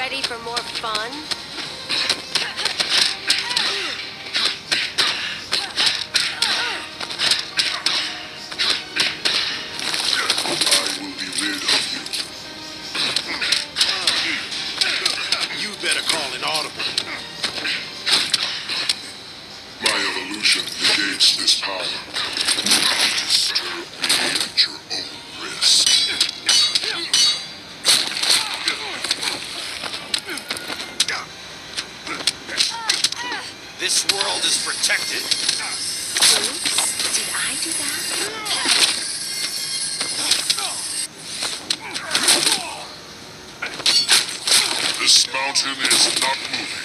Ready for more fun? I will be rid of you. You better call an audible. My evolution negates this power. This world is protected. Oops. Did I do that? This mountain is not moving.